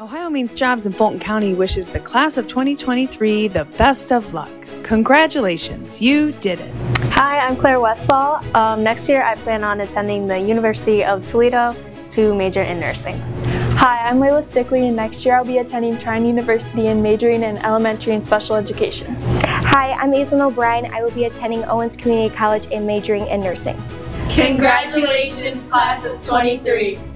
Ohio Means Jobs in Fulton County wishes the class of 2023 the best of luck. Congratulations, you did it. Hi, I'm Claire Westfall. Um, next year I plan on attending the University of Toledo to major in nursing. Hi, I'm Layla Stickley and next year I'll be attending Trine University and majoring in elementary and special education. Hi, I'm Aislinn O'Brien. I will be attending Owens Community College and majoring in nursing. Congratulations, class of 23.